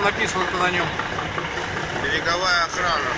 написано-то на нем? Береговая охрана.